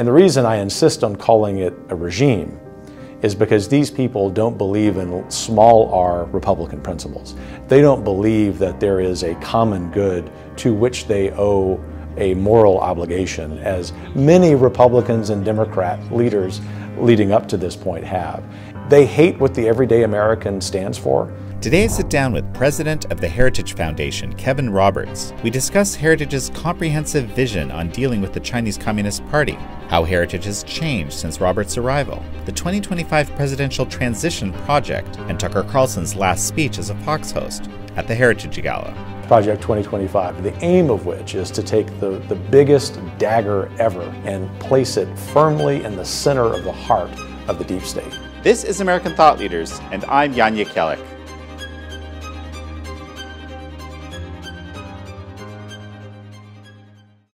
And the reason I insist on calling it a regime is because these people don't believe in small r Republican principles. They don't believe that there is a common good to which they owe a moral obligation, as many Republicans and Democrat leaders leading up to this point have. They hate what the everyday American stands for. Today I sit down with President of the Heritage Foundation, Kevin Roberts. We discuss Heritage's comprehensive vision on dealing with the Chinese Communist Party, how Heritage has changed since Roberts' arrival, the 2025 Presidential Transition Project, and Tucker Carlson's last speech as a Fox host at the Heritage Gala. Project 2025, the aim of which is to take the, the biggest dagger ever and place it firmly in the center of the heart of the deep state. This is American Thought Leaders, and I'm Jan Jekielek.